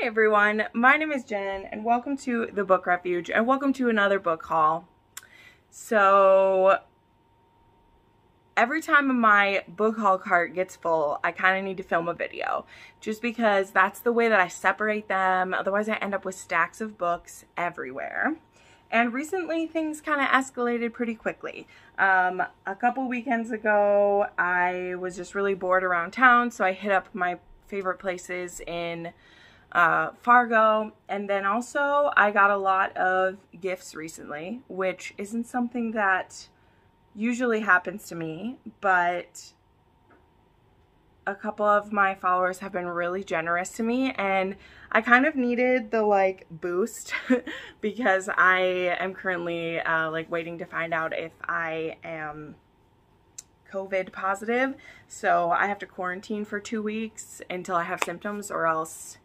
Hi everyone, my name is Jen and welcome to the Book Refuge and welcome to another book haul. So every time my book haul cart gets full, I kind of need to film a video just because that's the way that I separate them. Otherwise I end up with stacks of books everywhere. And recently things kind of escalated pretty quickly. Um, a couple weekends ago, I was just really bored around town, so I hit up my favorite places in uh, Fargo. And then also I got a lot of gifts recently, which isn't something that usually happens to me, but a couple of my followers have been really generous to me and I kind of needed the like boost because I am currently uh, like waiting to find out if I am COVID positive. So I have to quarantine for two weeks until I have symptoms or else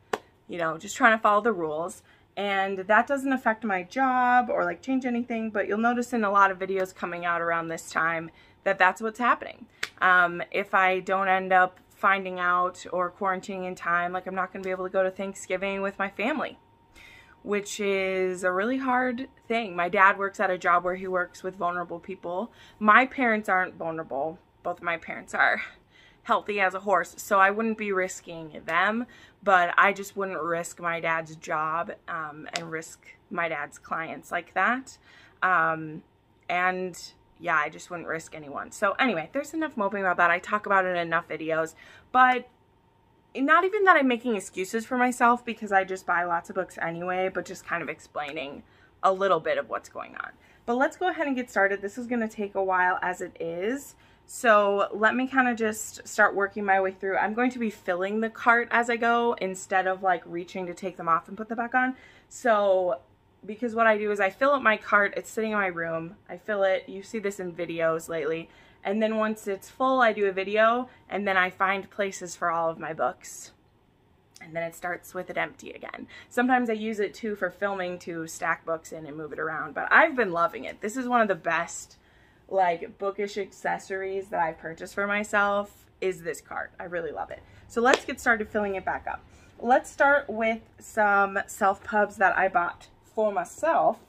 you know, just trying to follow the rules. And that doesn't affect my job or like change anything, but you'll notice in a lot of videos coming out around this time that that's what's happening. Um, if I don't end up finding out or quarantining in time, like I'm not going to be able to go to Thanksgiving with my family, which is a really hard thing. My dad works at a job where he works with vulnerable people. My parents aren't vulnerable. Both my parents are healthy as a horse, so I wouldn't be risking them, but I just wouldn't risk my dad's job um, and risk my dad's clients like that. Um, and yeah, I just wouldn't risk anyone. So anyway, there's enough moping about that. I talk about it in enough videos, but not even that I'm making excuses for myself because I just buy lots of books anyway, but just kind of explaining a little bit of what's going on. But let's go ahead and get started. This is going to take a while as it is. So let me kind of just start working my way through. I'm going to be filling the cart as I go instead of like reaching to take them off and put them back on. So because what I do is I fill up my cart, it's sitting in my room, I fill it, you see this in videos lately, and then once it's full I do a video and then I find places for all of my books. And then it starts with it empty again. Sometimes I use it too for filming to stack books in and move it around, but I've been loving it. This is one of the best like bookish accessories that I purchased for myself is this cart. I really love it. So let's get started filling it back up. Let's start with some self-pubs that I bought for myself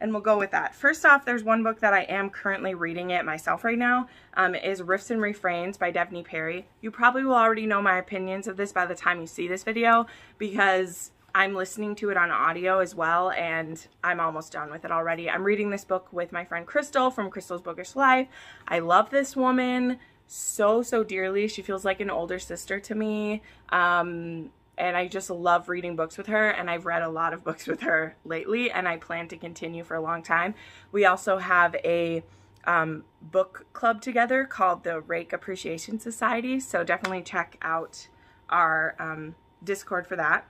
and we'll go with that. First off, there's one book that I am currently reading it myself right now. Um, is Riffs and Refrains by Devney Perry. You probably will already know my opinions of this by the time you see this video because I'm listening to it on audio as well, and I'm almost done with it already. I'm reading this book with my friend Crystal from Crystal's Bookish Life. I love this woman so, so dearly. She feels like an older sister to me. Um, and I just love reading books with her, and I've read a lot of books with her lately, and I plan to continue for a long time. We also have a um, book club together called the Rake Appreciation Society, so definitely check out our um, Discord for that.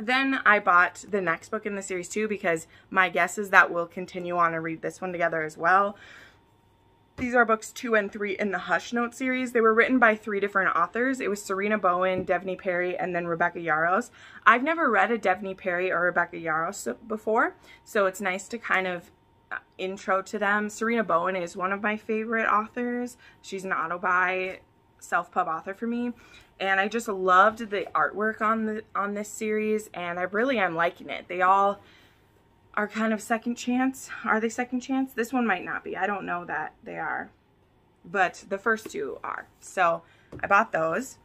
Then I bought the next book in the series too because my guess is that we'll continue on and read this one together as well. These are books two and three in the Hush Note series. They were written by three different authors. It was Sarina Bowen, Devney Perry, and then Rebecca Yarros. I've never read a Devney Perry or Rebecca Yarros before, so it's nice to kind of uh, intro to them. Sarina Bowen is one of my favorite authors. She's an auto-buy self-pub author for me and I just loved the artwork on the on this series and I really am liking it. They all are kind of second chance. Are they second chance? This one might not be. I don't know that they are. But the first two are. So I bought those.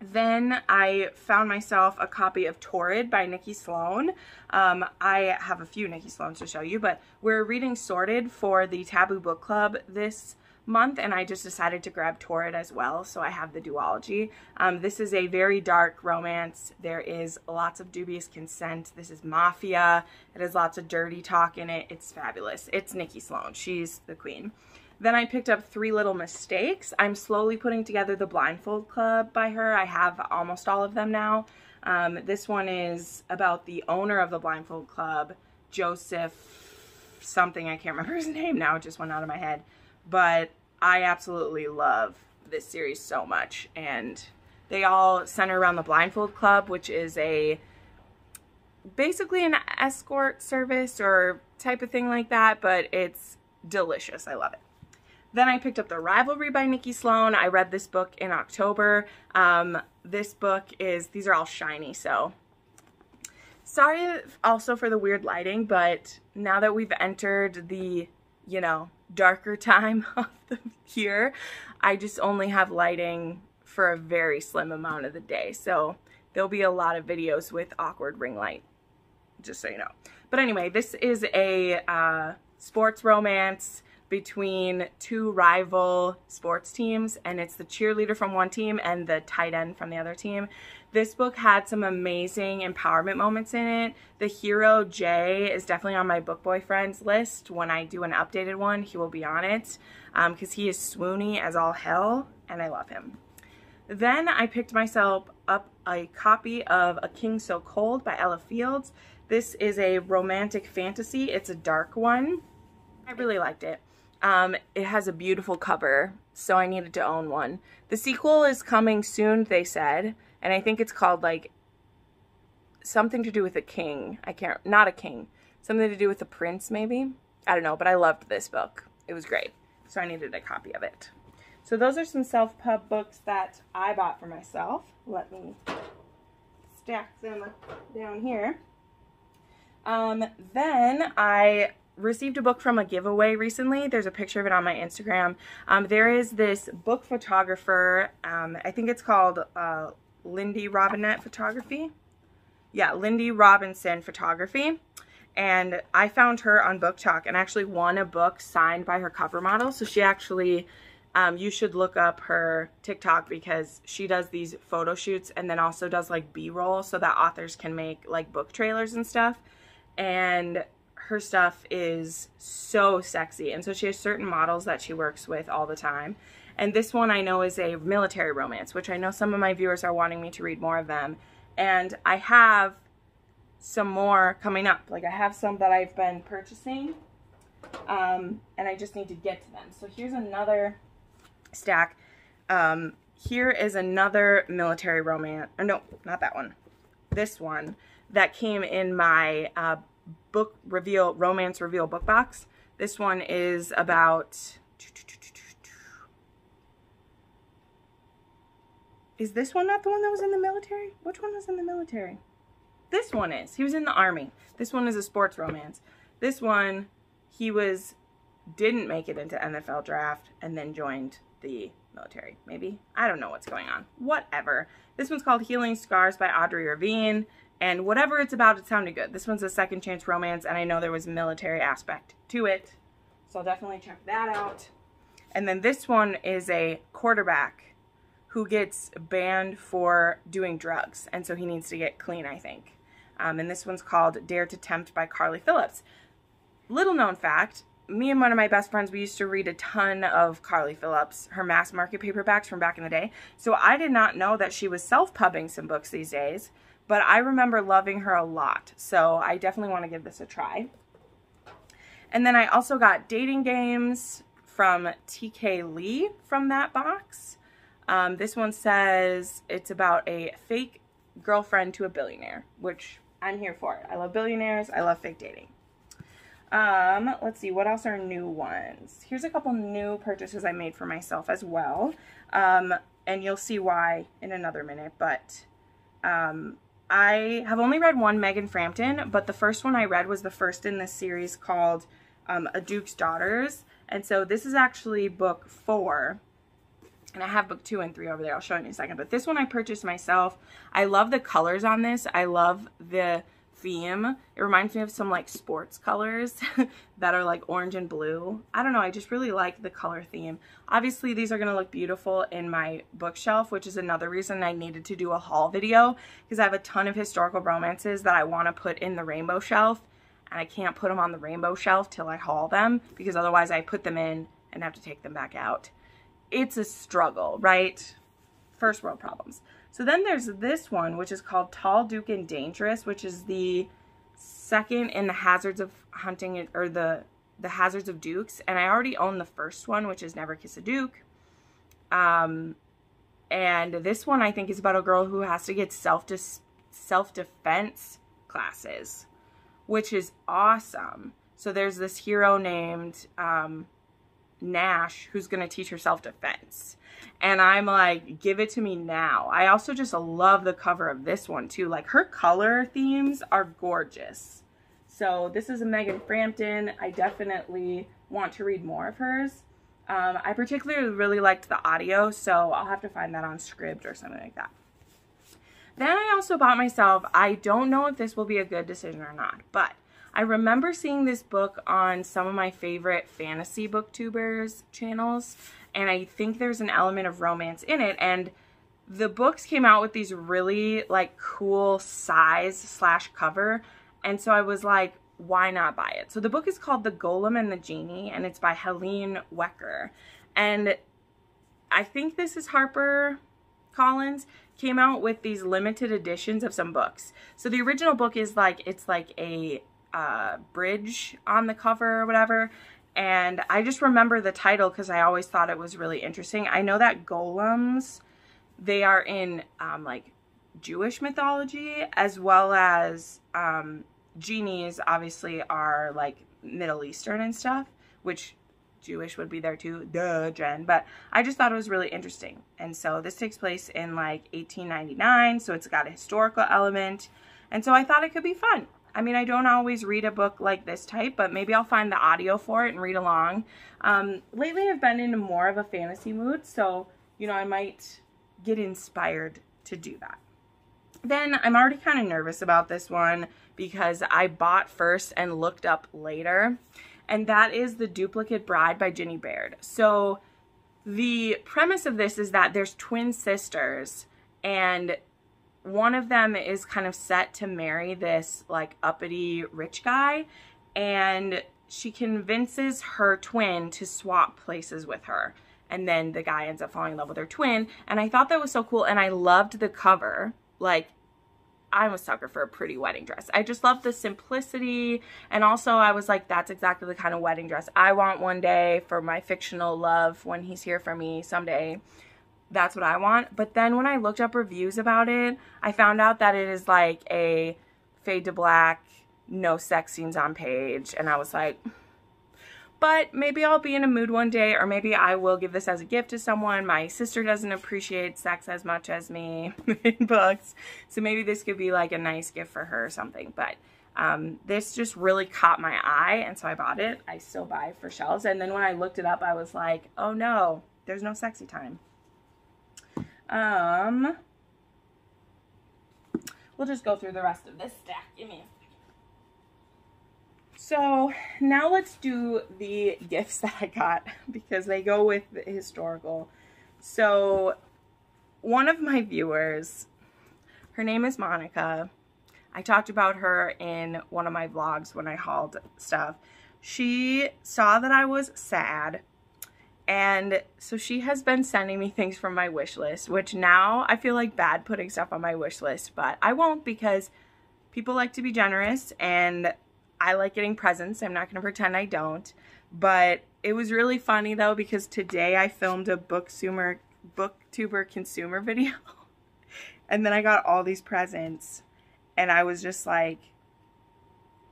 Then I found myself a copy of Torrid by Nikki Sloan. Um, I have a few Nikki Sloans to show you, but we're reading Sordid for the Taboo Book Club this month and I just decided to grab Torrid as well so I have the duology. Um, this is a very dark romance. There is lots of dubious consent. This is mafia. It has lots of dirty talk in it. It's fabulous. It's Nikki Sloan. She's the queen. Then I picked up Three Little Mistakes. I'm slowly putting together the Blindfold Club by her. I have almost all of them now. Um, this one is about the owner of the Blindfold Club, Joseph something. I can't remember his name now. It just went out of my head but I absolutely love this series so much and they all center around the Blindfold Club, which is a basically an escort service or type of thing like that, but it's delicious. I love it. Then I picked up The Rivalry by Nikki Sloan. I read this book in October. Um, this book is, these are all shiny, so Sorry also for the weird lighting, but now that we've entered the, you know, darker time of the year, I just only have lighting for a very slim amount of the day. So there'll be a lot of videos with awkward ring light, just so you know. But anyway, this is a uh, sports romance between two rival sports teams and it's the cheerleader from one team and the tight end from the other team. This book had some amazing empowerment moments in it. The hero Jay is definitely on my book boyfriends list. When I do an updated one, he will be on it because um, he is swoony as all hell and I love him. Then I picked myself up a copy of A King So Cold by Ella Fields. This is a romantic fantasy. It's a dark one. I really liked it. Um, it has a beautiful cover, so I needed to own one. The sequel is coming soon, they said, and I think it's called like something to do with a king. I can't, not a king, something to do with a prince maybe. I don't know, but I loved this book. It was great, so I needed a copy of it. So those are some self-pub books that I bought for myself. Let me stack them down here. Um, then I received a book from a giveaway recently. There's a picture of it on my Instagram. Um, there is this book photographer, um, I think it's called uh, Lindy Robinette Photography. Yeah, Lindy Robinson Photography. And I found her on BookTok and actually won a book signed by her cover model. So she actually um, you should look up her TikTok because she does these photo shoots and then also does like B-roll so that authors can make like book trailers and stuff. And her stuff is so sexy. And so she has certain models that she works with all the time. And this one I know is a military romance, which I know some of my viewers are wanting me to read more of them. And I have some more coming up. Like I have some that I've been purchasing um, and I just need to get to them. So here's another stack. Um, here is another military romance. Or no, not that one. This one that came in my uh, book reveal, romance reveal book box. This one is about... Is this one not the one that was in the military? Which one was in the military? This one is. He was in the army. This one is a sports romance. This one, he was didn't make it into NFL draft and then joined the military, maybe. I don't know what's going on. Whatever. This one's called Healing Scars by Audrey Ravine. And whatever it's about, it sounded good. This one's a second chance romance, and I know there was a military aspect to it. So I'll definitely check that out. And then this one is a quarterback who gets banned for doing drugs. And so he needs to get clean, I think. Um, and this one's called Dare to Tempt by Carly Phillips. Little known fact, me and one of my best friends, we used to read a ton of Carly Phillips, her mass market paperbacks from back in the day. So I did not know that she was self-pubbing some books these days, but I remember loving her a lot. So I definitely want to give this a try. And then I also got Dating Games from TK Leigh from that box. Um, this one says it's about a fake girlfriend to a billionaire, which I'm here for. I love billionaires. I love fake dating. Um, let's see, what else are new ones? Here's a couple new purchases I made for myself as well. Um, and you'll see why in another minute, but um, I have only read one Megan Frampton, but the first one I read was the first in this series called um, A Duke's Daughters. And so this is actually book four. And I have book two and three over there. I'll show you in a second. But this one I purchased myself. I love the colors on this. I love the theme. It reminds me of some like sports colors that are like orange and blue. I don't know, I just really like the color theme. Obviously these are going to look beautiful in my bookshelf, which is another reason I needed to do a haul video because I have a ton of historical romances that I want to put in the rainbow shelf and I can't put them on the rainbow shelf till I haul them because otherwise I put them in and have to take them back out. It's a struggle, right? First world problems. So then there's this one, which is called Tall, Duke, and Dangerous, which is the second in the Hazards of Hunting, or the, the Hazards of Dukes. And I already own the first one, which is Never Kiss a Duke. Um, and this one, I think, is about a girl who has to get self self-defense classes, which is awesome. So there's this hero named um, Nash who's going to teach her self-defense. And I'm like, give it to me now. I also just love the cover of this one too. Like her color themes are gorgeous. So this is a Megan Frampton. I definitely want to read more of hers. Um, I particularly really liked the audio, so I'll have to find that on Scribd or something like that. Then I also bought myself, I don't know if this will be a good decision or not, but I remember seeing this book on some of my favorite fantasy booktubers channels, and I think there's an element of romance in it, and the books came out with these really like cool size slash cover, and so I was like, why not buy it? So the book is called The Golem and the Genie, and it's by Helene Wecker, and I think this is Harper Collins came out with these limited editions of some books. So the original book is like, it's like a uh, bridge on the cover or whatever. And I just remember the title because I always thought it was really interesting. I know that golems, they are in um, like Jewish mythology as well as um, genies obviously are like Middle Eastern and stuff, which Jewish would be there too, duh, Jen. But I just thought it was really interesting. And so this takes place in like 1899, so it's got a historical element. And so I thought it could be fun. I mean, I don't always read a book like this type, but maybe I'll find the audio for it and read along. Um, lately, I've been in more of a fantasy mood, so, you know, I might get inspired to do that. Then I'm already kind of nervous about this one because I bought first and looked up later, and that is The Duplicate Bride by Ginny Baird. So the premise of this is that there's twin sisters, and one of them is kind of set to marry this like uppity rich guy and she convinces her twin to swap places with her. And then the guy ends up falling in love with her twin and I thought that was so cool and I loved the cover. Like I'm a sucker for a pretty wedding dress. I just love the simplicity and also I was like that's exactly the kind of wedding dress I want one day for my fictional love when he's here for me someday that's what I want. But then when I looked up reviews about it, I found out that it is like a fade to black, no sex scenes on page. And I was like, but maybe I'll be in a mood one day or maybe I will give this as a gift to someone. My sister doesn't appreciate sex as much as me in books. So maybe this could be like a nice gift for her or something. But um, this just really caught my eye and so I bought it. I still buy for shelves. And then when I looked it up, I was like, oh no, there's no sexy time. Um, we'll just go through the rest of this stack. Give me a. So now let's do the gifts that I got because they go with the historical. So one of my viewers, her name is Monica. I talked about her in one of my vlogs when I hauled stuff. She saw that I was sad and so she has been sending me things from my wish list, which now I feel like bad putting stuff on my wish list, but I won't because people like to be generous and I like getting presents. I'm not going to pretend I don't. But it was really funny though because today I filmed a booktuber, booktuber consumer video. and then I got all these presents and I was just like,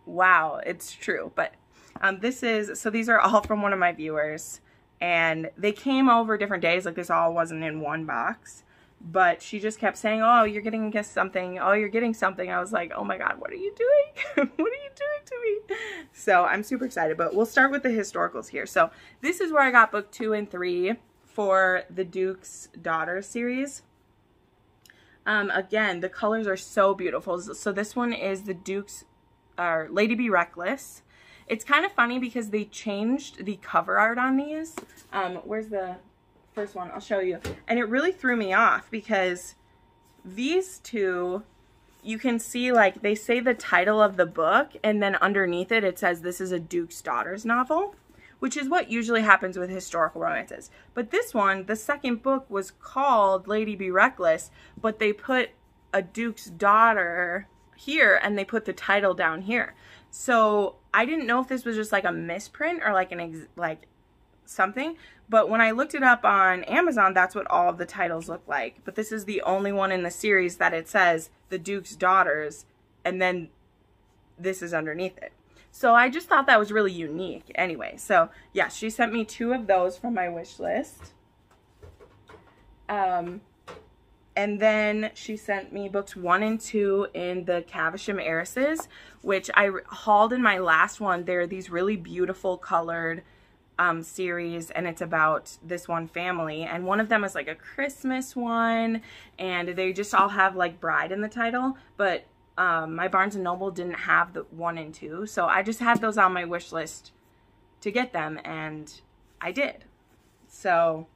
wow, it's true. But um, this is, so these are all from one of my viewers and they came over different days like this all wasn't in one box but she just kept saying oh you're getting something. Oh you're getting something. I was like oh my god what are you doing? What are you doing to me? So i'm super excited but we'll start with the historicals here. So this is where i got book two and three for the duke's daughter series. Um, again the colors are so beautiful. So this one is the duke's uh, lady be reckless it's kind of funny because they changed the cover art on these. Um, where's the first one? I'll show you. And it really threw me off because these two, you can see like they say the title of the book and then underneath it, it says this is a Duke's Daughters novel which is what usually happens with historical romances. But this one, the second book was called Lady Be Reckless, but they put a Duke's daughter here and they put the title down here. So I didn't know if this was just like a misprint or like an ex like something. But when I looked it up on Amazon, that's what all of the titles look like. But this is the only one in the series that it says The Duke's Daughters and then this is underneath it. So I just thought that was really unique. Anyway, so yeah, she sent me two of those from my wish list. Um, and then she sent me books one and two in the Cavensham Heiresses, which I hauled in my last one. They're these really beautiful colored um, series, and it's about this one family. And one of them is like a Christmas one, and they just all have like bride in the title. But um, my Barnes & Noble didn't have the one and two, so I just had those on my wish list to get them, and I did. So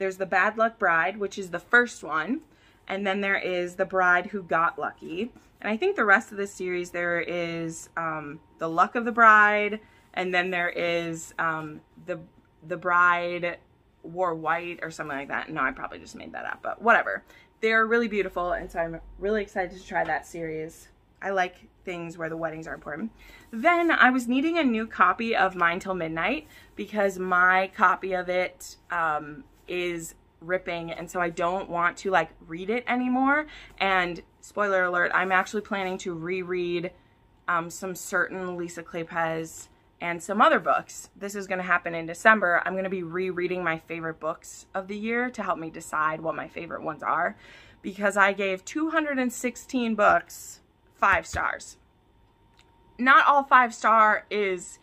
there's The Bad Luck Bride, which is the first one. And then there is The Bride Who Got Lucky. And I think the rest of the series, there is um, The Luck of the Bride. And then there is um, the, the Bride Wore White or something like that. No, I probably just made that up, but whatever. They're really beautiful. And so I'm really excited to try that series. I like things where the weddings are important. Then I was needing a new copy of Mine Till Midnight because my copy of it um, is ripping and so I don't want to like read it anymore and spoiler alert I'm actually planning to reread um, some certain Lisa Kleypas and some other books. This is going to happen in December. I'm going to be rereading my favorite books of the year to help me decide what my favorite ones are because I gave 216 books five stars. Not all five star is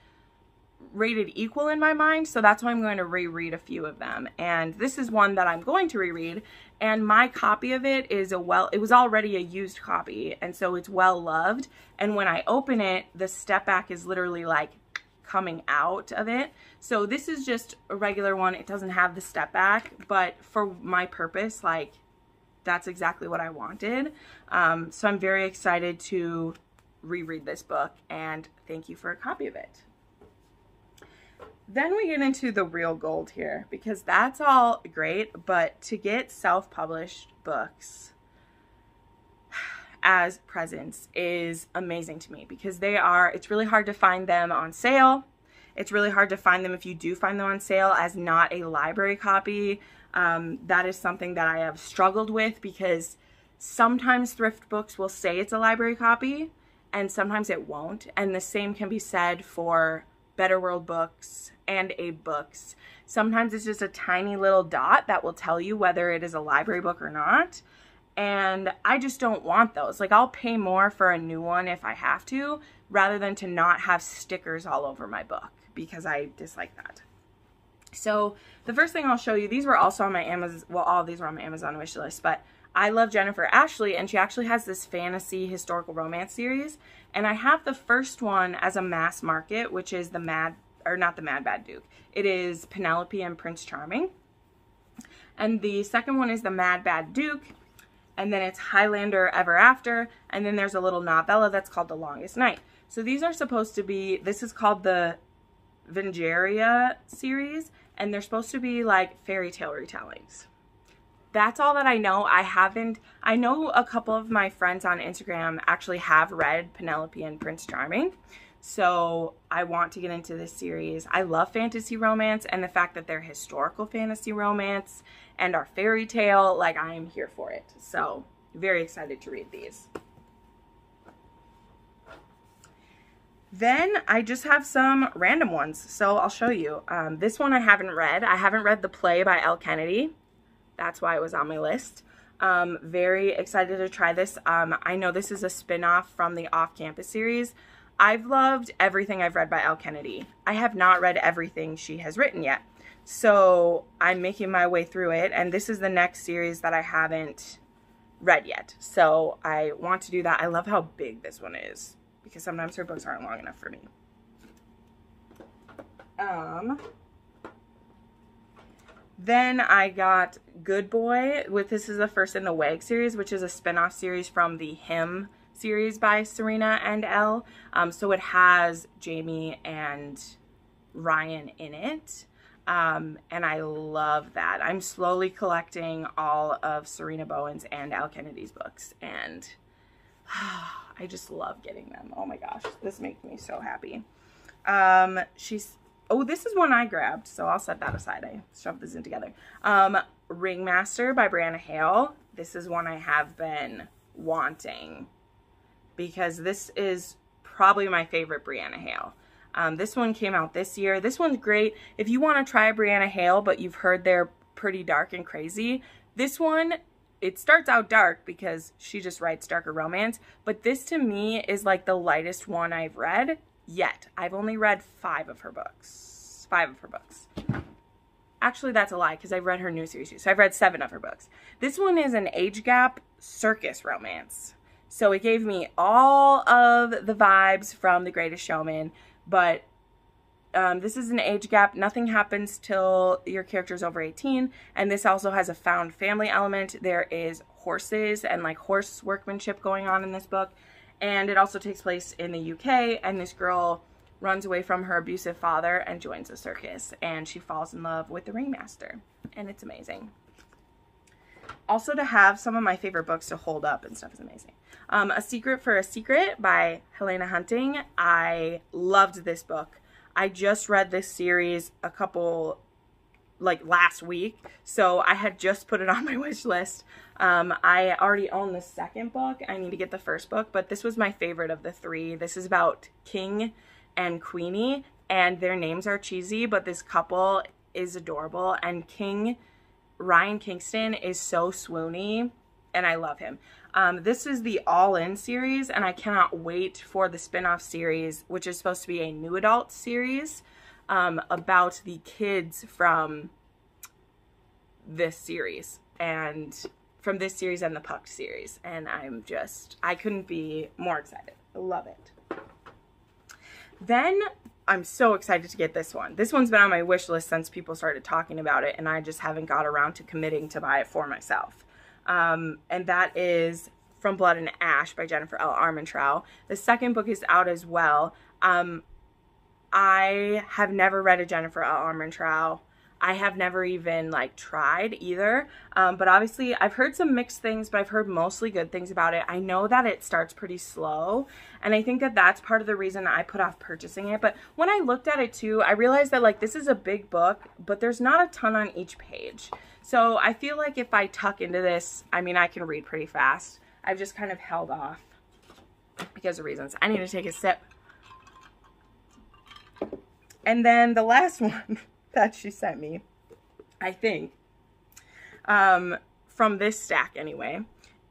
rated equal in my mind, so that's why I'm going to reread a few of them. And this is one that I'm going to reread, and my copy of it is a well, it was already a used copy, and so it's well loved. And when I open it, the step back is literally like coming out of it. So this is just a regular one. It doesn't have the step back, but for my purpose, like that's exactly what I wanted. Um, so I'm very excited to reread this book and thank you for a copy of it. Then we get into the real gold here because that's all great, but to get self-published books as presents is amazing to me because they are, it's really hard to find them on sale. It's really hard to find them if you do find them on sale as not a library copy. Um, that is something that I have struggled with because sometimes thrift books will say it's a library copy and sometimes it won't. And the same can be said for Better World books and Abe books. Sometimes it's just a tiny little dot that will tell you whether it is a library book or not. And I just don't want those. Like I'll pay more for a new one if I have to, rather than to not have stickers all over my book because I dislike that. So the first thing I'll show you, these were also on my Amazon, well all these were on my Amazon wish list, but I love Jennifer Ashley and she actually has this fantasy historical romance series and I have the first one as a mass market, which is the Mad, or not the Mad Bad Duke. It is Penelope and Prince Charming. And the second one is the Mad Bad Duke. And then it's Highlander Ever After. And then there's a little novella that's called The Longest Night. So these are supposed to be, this is called the Nvengaria series. And they're supposed to be like fairy tale retellings that's all that I know. I haven't, I know a couple of my friends on Instagram actually have read Penelope and Prince Charming. So I want to get into this series. I love fantasy romance and the fact that they're historical fantasy romance and are fairy tale, like I am here for it. So very excited to read these. Then I just have some random ones, so I'll show you. Um, this one I haven't read. I haven't read The Play by Elle Kennedy. That's why it was on my list. Um, very excited to try this. Um, I know this is a spin-off from the Off-Campus series. I've loved everything I've read by Elle Kennedy. I have not read everything she has written yet. So I'm making my way through it, and this is the next series that I haven't read yet. So I want to do that. I love how big this one is, because sometimes her books aren't long enough for me. Um, then I got Good Boy, with this is the first in the WAG series, which is a spinoff series from the Him series by Sarina and Elle. Um, so it has Jamie and Ryan in it. Um, and I love that. I'm slowly collecting all of Sarina Bowen's and Elle Kennedy's books, and I just love getting them. Oh my gosh, this makes me so happy. Um, she's Oh, this is one I grabbed, so I'll set that aside. I shoved this in together. Um, Ringmaster by Brianna Hale. This is one I have been wanting because this is probably my favorite Brianna Hale. Um, this one came out this year. This one's great. If you want to try Brianna Hale, but you've heard they're pretty dark and crazy, this one, it starts out dark because she just writes darker romance, but this to me is like the lightest one I've read yet. I've only read five of her books. Five of her books. Actually, that's a lie because I've read her new series too. So I've read seven of her books. This one is an age gap circus romance. So it gave me all of the vibes from The Greatest Showman, but um, this is an age gap. Nothing happens till your character's over 18. And this also has a found family element. There is horses and like horse workmanship going on in this book. And it also takes place in the UK. And this girl runs away from her abusive father and joins a circus. And she falls in love with the ringmaster. And it's amazing. Also to have some of my favorite books to hold up and stuff is amazing. Um, a Secret for a Secret by Helena Hunting. I loved this book. I just read this series a couple, like last week. So I had just put it on my wish list. Um, I already own the second book. I need to get the first book, but this was my favorite of the three. This is about King and Queenie, and their names are cheesy, but this couple is adorable. And King, Ryan Kingston, is so swoony, and I love him. Um, this is the All In series, and I cannot wait for the spin off series, which is supposed to be a new adult series um, about the kids from this series and from this series and the Puck series. And I'm just, I couldn't be more excited. I love it. Then I'm so excited to get this one. This one's been on my wish list since people started talking about it, and I just haven't got around to committing to buy it for myself um, and that is From Blood and Ash by Jennifer L. Armentrout. The second book is out as well. Um, I have never read a Jennifer L. Armentrout. I have never even like tried either. Um, but obviously I've heard some mixed things, but I've heard mostly good things about it. I know that it starts pretty slow and I think that that's part of the reason I put off purchasing it. But when I looked at it too, I realized that like this is a big book, but there's not a ton on each page. So I feel like if I tuck into this, I mean, I can read pretty fast. I've just kind of held off because of reasons. I need to take a sip. And then the last one that she sent me, I think, um, from this stack anyway,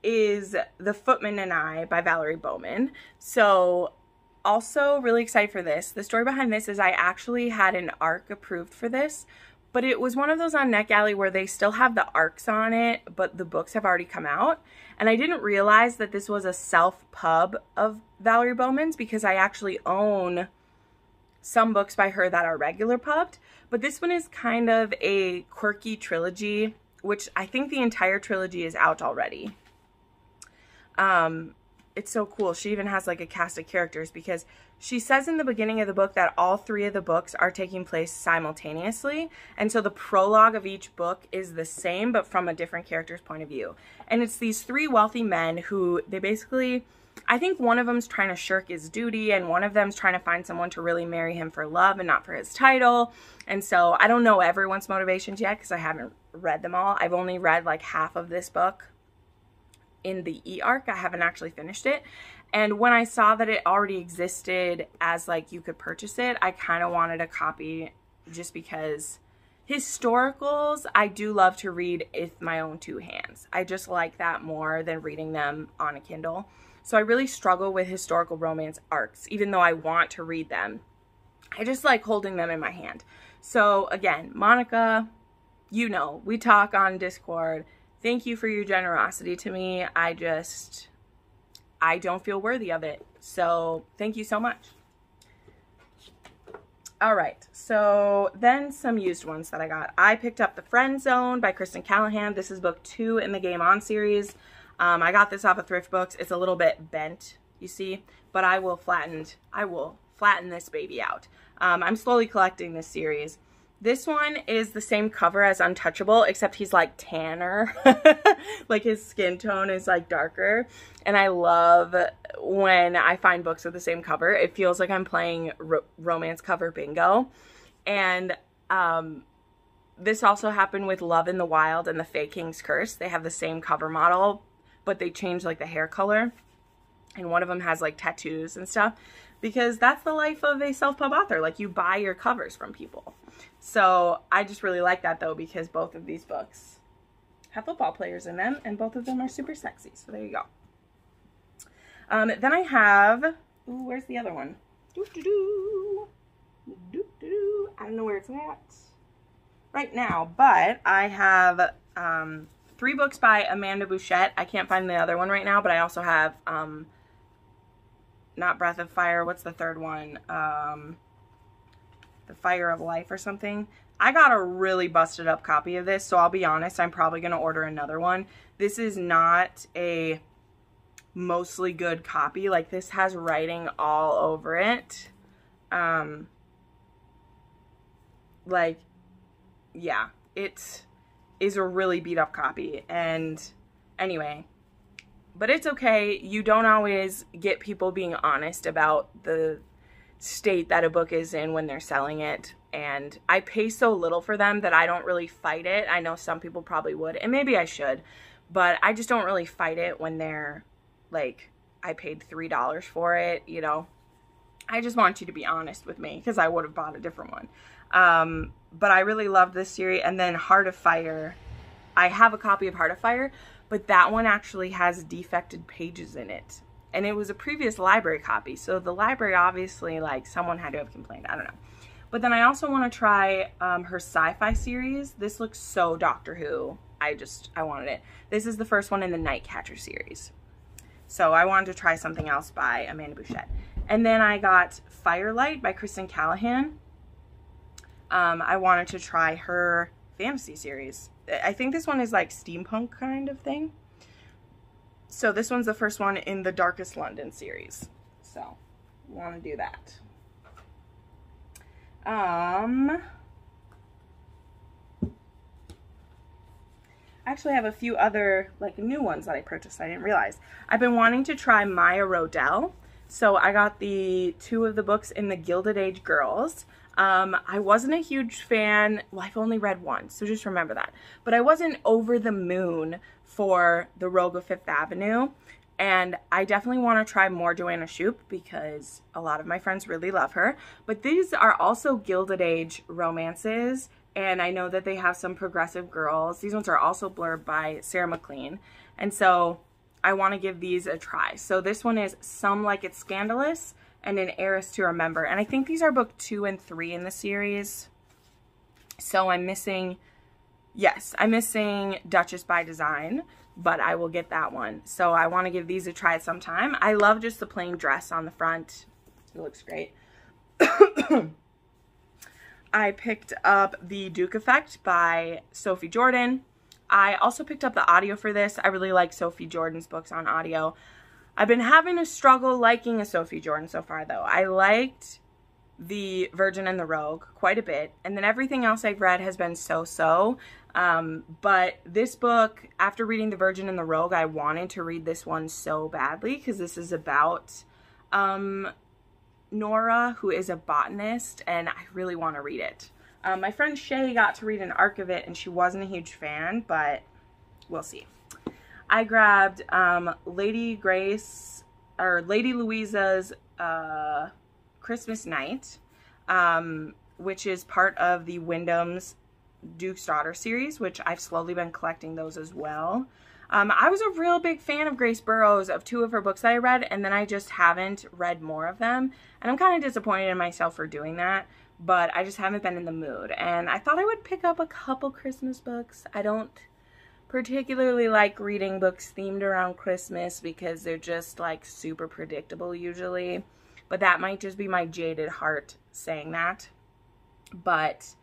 is The Footman and I by Valerie Bowman. So also really excited for this. The story behind this is I actually had an ARC approved for this, but it was one of those on NetGalley where they still have the arcs on it, but the books have already come out. And I didn't realize that this was a self-pub of Valerie Bowman's because I actually own some books by her that are regular pubbed. But this one is kind of a quirky trilogy, which I think the entire trilogy is out already. Um, it's so cool. She even has like a cast of characters because she says in the beginning of the book that all three of the books are taking place simultaneously. And so the prologue of each book is the same, but from a different character's point of view. And it's these three wealthy men who they basically, I think one of them's trying to shirk his duty and one of them's trying to find someone to really marry him for love and not for his title. And so I don't know everyone's motivations yet because I haven't read them all. I've only read like half of this book in the e-arc. I haven't actually finished it. And when I saw that it already existed as like you could purchase it, I kind of wanted a copy just because historicals I do love to read with my own two hands. I just like that more than reading them on a Kindle. So I really struggle with historical romance arcs, even though I want to read them. I just like holding them in my hand. So again, Monica, you know, we talk on Discord Thank you for your generosity to me. I just, I don't feel worthy of it. So thank you so much. All right, so then some used ones that I got. I picked up The Friend Zone by Kristen Callihan. This is book two in the Game On series. Um, I got this off of Thrift Books. It's a little bit bent, you see, but I will flatten, I will flatten this baby out. Um, I'm slowly collecting this series. This one is the same cover as Untouchable, except he's like tanner. like his skin tone is like darker. And I love when I find books with the same cover. It feels like I'm playing ro romance cover bingo. And um, this also happened with Love in the Wild and The Fae King's Curse. They have the same cover model, but they changed like the hair color. and one of them has like tattoos and stuff because that's the life of a self-pub author. Like you buy your covers from people. So I just really like that though because both of these books have football players in them and both of them are super sexy. So there you go. Um, then I have, ooh, where's the other one? Doo -doo -doo. I don't know where it's at right now, but I have um, three books by Amanda Bouchet. I can't find the other one right now, but I also have um, not Breath of Fire. What's the third one? Um, the Fire of Life or something. I got a really busted up copy of this, so I'll be honest, I'm probably going to order another one. This is not a mostly good copy. Like, this has writing all over it. Um, like, yeah, it is a really beat up copy. And anyway, but it's okay. You don't always get people being honest about the state that a book is in when they're selling it. And I pay so little for them that I don't really fight it. I know some people probably would, and maybe I should, but I just don't really fight it when they're like, I paid $3 for it, you know. I just want you to be honest with me because I would have bought a different one. Um, but I really loved this series. And then Heart of Fire. I have a copy of Heart of Fire, but that one actually has defected pages in it. And it was a previous library copy. So the library obviously, like, someone had to have complained. I don't know. But then I also want to try um, her sci-fi series. This looks so Doctor Who. I just, I wanted it. This is the first one in the Nightchaser series. So I wanted to try something else by Amanda Bouchet. And then I got Firelight by Kristen Callihan. Um, I wanted to try her fantasy series. I think this one is like steampunk kind of thing. So this one's the first one in the Darkest London series. So, want to do that. Um, I actually have a few other like new ones that I purchased I didn't realize. I've been wanting to try Maya Rodale. So I got the two of the books in the Gilded Age Girls. Um, I wasn't a huge fan. Well, I've only read one, so just remember that. But I wasn't over the moon for The Rogue of Fifth Avenue. And I definitely want to try more Joanna Shupe because a lot of my friends really love her. But these are also Gilded Age romances. And I know that they have some progressive girls. These ones are also blurred by Sarah MacLean. And so I want to give these a try. So this one is Some Like It Scandalous and An Heiress to Remember. And I think these are book two and three in the series. So I'm missing, yes, I'm missing Duchess by Design, but I will get that one. So I want to give these a try sometime. I love just the plain dress on the front. It looks great. I picked up The Duke Effect by Sophie Jordan. I also picked up the audio for this. I really like Sophie Jordan's books on audio. I've been having a struggle liking a Sophie Jordan so far, though. I liked The Virgin and the Rogue quite a bit, and then everything else I've read has been so-so. Um, but this book, after reading The Virgin and the Rogue, I wanted to read this one so badly because this is about um, Nora, who is a botanist, and I really want to read it. Um, my friend Shay got to read an arc of it and she wasn't a huge fan, but we'll see. I grabbed um, Lady Grace, or Lady Louisa's uh, Christmas Night, um, which is part of the Windham's Duke's Daughter series, which I've slowly been collecting those as well. Um, I was a real big fan of Grace Burrowes of two of her books that I read, and then I just haven't read more of them. And I'm kind of disappointed in myself for doing that but I just haven't been in the mood. And I thought I would pick up a couple Christmas books. I don't particularly like reading books themed around Christmas because they're just like super predictable usually. But that might just be my jaded heart saying that. But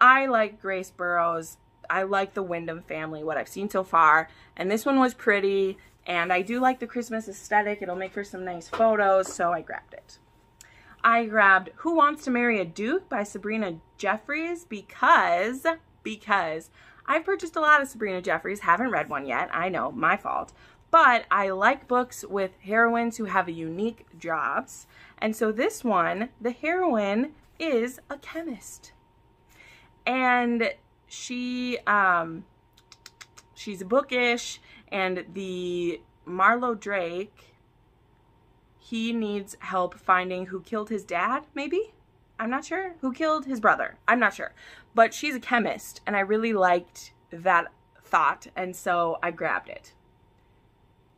I like Grace Burrowes. I like the Windham family, what I've seen so far. And this one was pretty. And I do like the Christmas aesthetic. It'll make for some nice photos, so I grabbed it. I grabbed Who Wants to Marry a Duke by Sabrina Jeffries because, because I've purchased a lot of Sabrina Jeffries, haven't read one yet, I know, my fault. But I like books with heroines who have unique jobs. And so this one, the heroine is a chemist. And she, um, she's bookish and the Marlowe Drake he needs help finding who killed his dad, maybe? I'm not sure. Who killed his brother? I'm not sure. But she's a chemist, and I really liked that thought, and so I grabbed it.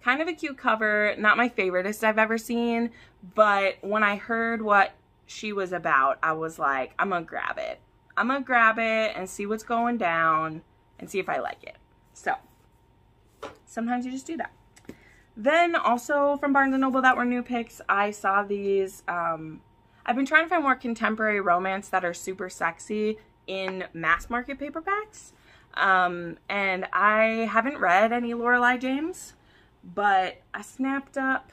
Kind of a cute cover, not my favoriteest I've ever seen, but when I heard what she was about, I was like, I'm gonna grab it. I'm gonna grab it and see what's going down and see if I like it. So, sometimes you just do that. Then also from Barnes & Noble that were new picks, I saw these, um, I've been trying to find more contemporary romance that are super sexy in mass market paperbacks. Um, and I haven't read any Lorelei James, but I snapped up,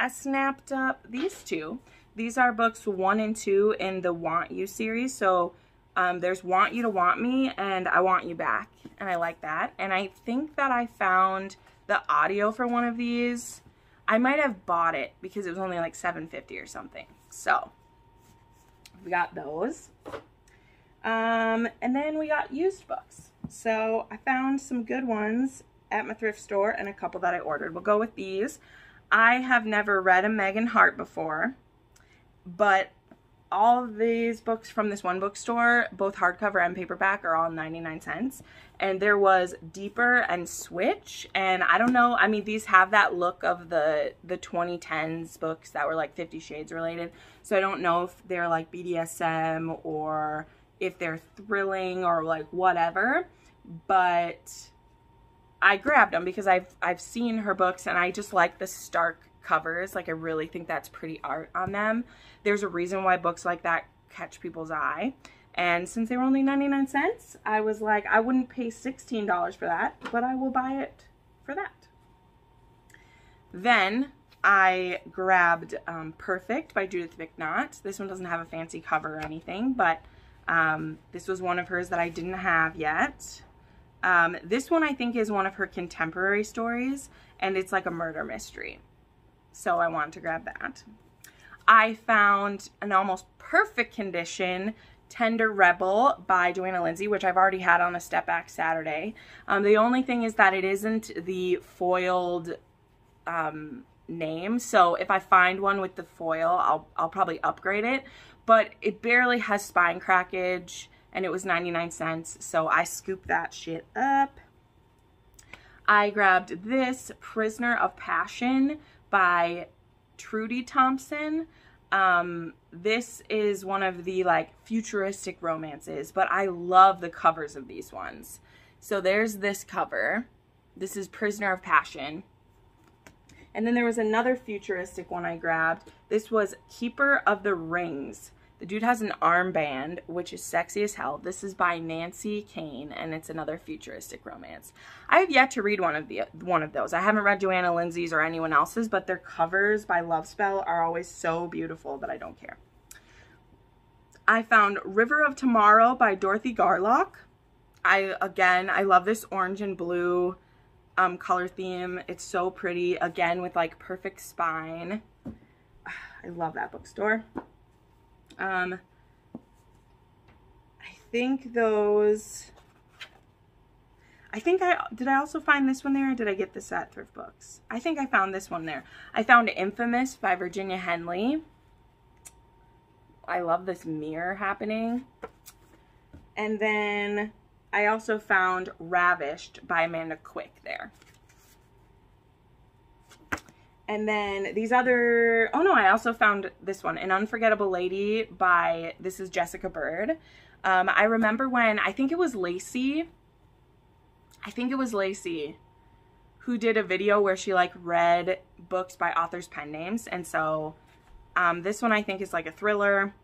I snapped up these two. These are books one and two in the Want You series. So um, there's Want You to Want Me and I Want You Back. And I like that. And I think that I found the audio for one of these. I might have bought it because it was only like 7.50 or something. So we got those. Um, and then we got used books. So I found some good ones at my thrift store and a couple that I ordered. We'll go with these. I have never read a Megan Hart before, but all these books from this one bookstore, both hardcover and paperback, are all 99 cents. And there was Deeper and Switch. And I don't know, I mean, these have that look of the, the 2010s books that were like Fifty Shades related. So I don't know if they're like BDSM or if they're thrilling or like whatever. But I grabbed them because I've, I've seen her books and I just like the stark covers. Like I really think that's pretty art on them. There's a reason why books like that catch people's eye. And since they were only 99 cents, I was like, I wouldn't pay $16 for that, but I will buy it for that. Then I grabbed um, Perfect by Judith McNaught. This one doesn't have a fancy cover or anything, but um, this was one of hers that I didn't have yet. Um, this one I think is one of her contemporary stories, and it's like a murder mystery so I wanted to grab that. I found an almost perfect condition Tender Rebel by Johanna Lindsey, which I've already had on a Step Back Saturday. Um, the only thing is that it isn't the foiled um, name, so if I find one with the foil, I'll, I'll probably upgrade it. But it barely has spine crackage, and it was 99 cents, so I scooped that shit up. I grabbed this Prisoner of Passion by Trudy Thompson. Um, this is one of the like futuristic romances, but I love the covers of these ones. So there's this cover. This is Prisoner of Passion. And then there was another futuristic one I grabbed. This was Keeper of the Rings. The dude has an armband, which is sexy as hell. This is by Nancy Cane, and it's another futuristic romance. I have yet to read one of the one of those. I haven't read Johanna Lindsey's or anyone else's, but their covers by Love Spell are always so beautiful that I don't care. I found River of Tomorrow by Dorothy Garlock. I, again, I love this orange and blue um, color theme. It's so pretty, again, with like perfect spine. I love that bookstore. Um, I think those, I think I, did I also find this one there or did I get this at Thrift Books? I think I found this one there. I found Infamous by Virginia Henley. I love this mirror happening. And then I also found Ravished by Amanda Quick there. And then these other, oh no, I also found this one, An Unforgettable Lady by, this is Jessica Bird. Um, I remember when, I think it was Lacey, I think it was Lacey who did a video where she like read books by authors' pen names. And so um, this one I think is like a thriller,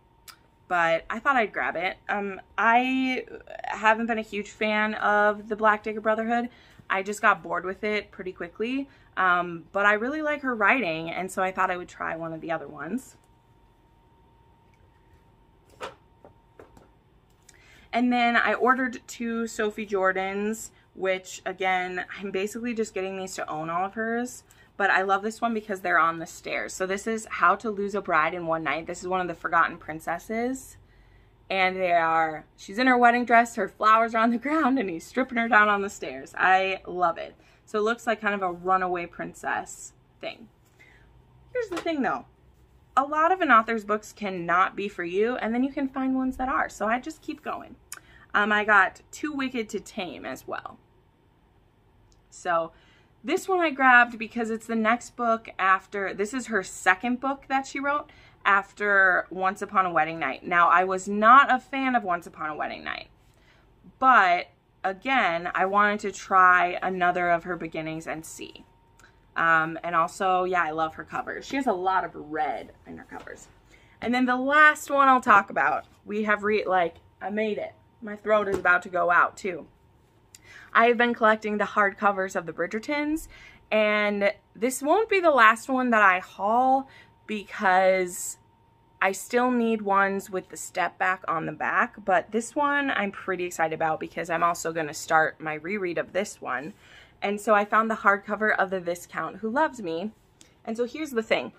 but I thought I'd grab it. Um, I haven't been a huge fan of the Black Dagger Brotherhood. I just got bored with it pretty quickly. Um, but I really like her writing, and so I thought I would try one of the other ones. And then I ordered two Sophie Jordans, which again, I'm basically just getting these to own all of hers. But I love this one because they're on the stairs. So this is How to Lose a Bride in One Night. This is one of the Forgotten Princesses. And they are, she's in her wedding dress, her flowers are on the ground, and he's stripping her down on the stairs. I love it. So it looks like kind of a runaway princess thing. Here's the thing though. A lot of an author's books cannot be for you, and then you can find ones that are. So I just keep going. Um, I got Too Wicked to Tame as well. So this one I grabbed because it's the next book after, this is her second book that she wrote after Once Upon a Wedding Night. Now, I was not a fan of Once Upon a Wedding Night, but again, I wanted to try another of her beginnings and see. Um, and also, yeah, I love her covers. She has a lot of red in her covers. And then the last one I'll talk about, we have read, like, I made it. My throat is about to go out too. I have been collecting the hardcovers of the Bridgertons, and this won't be the last one that I haul because I still need ones with the step back on the back, but this one I'm pretty excited about because I'm also going to start my reread of this one. And so I found the hardcover of the Viscount Who Loves Me. And so here's the thing.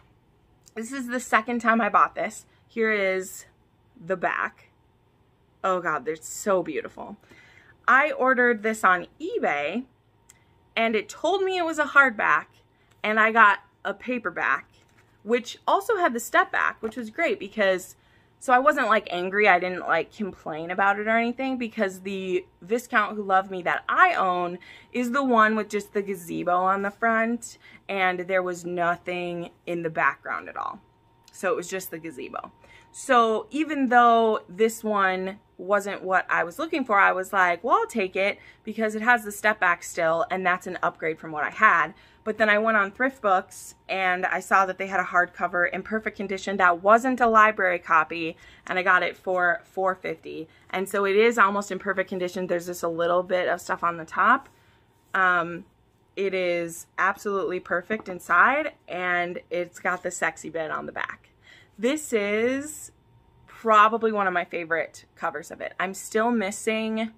This is the second time I bought this. Here is the back. Oh god, they're so beautiful. I ordered this on eBay and it told me it was a hardback and I got a paperback which also had the step back which was great because so I wasn't like angry. I didn't like complain about it or anything because the Viscount Who Loved Me that I own is the one with just the gazebo on the front and there was nothing in the background at all. So it was just the gazebo so even though this one wasn't what I was looking for, I was like, well, I'll take it because it has the step back still and that's an upgrade from what I had. But then I went on Thrift Books and I saw that they had a hardcover in perfect condition that wasn't a library copy and I got it for 450 And so it is almost in perfect condition. There's just a little bit of stuff on the top. Um, it is absolutely perfect inside and it's got the sexy bit on the back. This is probably one of my favorite covers of it. I'm still missing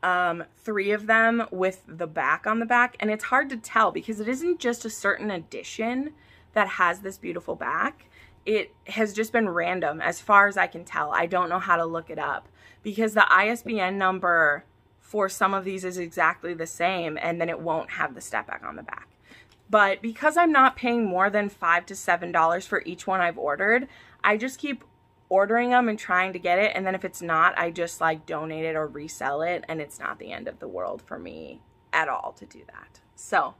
um, three of them with the back on the back. And it's hard to tell because it isn't just a certain edition that has this beautiful back. It has just been random as far as I can tell. I don't know how to look it up because the ISBN number for some of these is exactly the same and then it won't have the step back on the back. But because I'm not paying more than 5 to $7 for each one I've ordered, I just keep ordering them and trying to get it. And then if it's not, I just like donate it or resell it. And it's not the end of the world for me at all to do that. So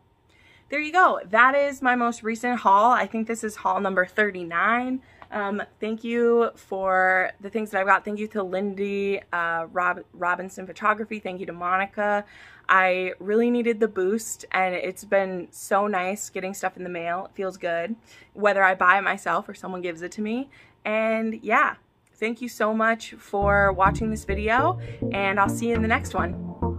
there you go. That is my most recent haul. I think this is haul number 39. Um, thank you for the things that I've got. Thank you to Lindy uh, Rob Robinson Photography. Thank you to Monica. I really needed the boost and it's been so nice getting stuff in the mail. It feels good, whether I buy it myself or someone gives it to me. And yeah, thank you so much for watching this video and I'll see you in the next one.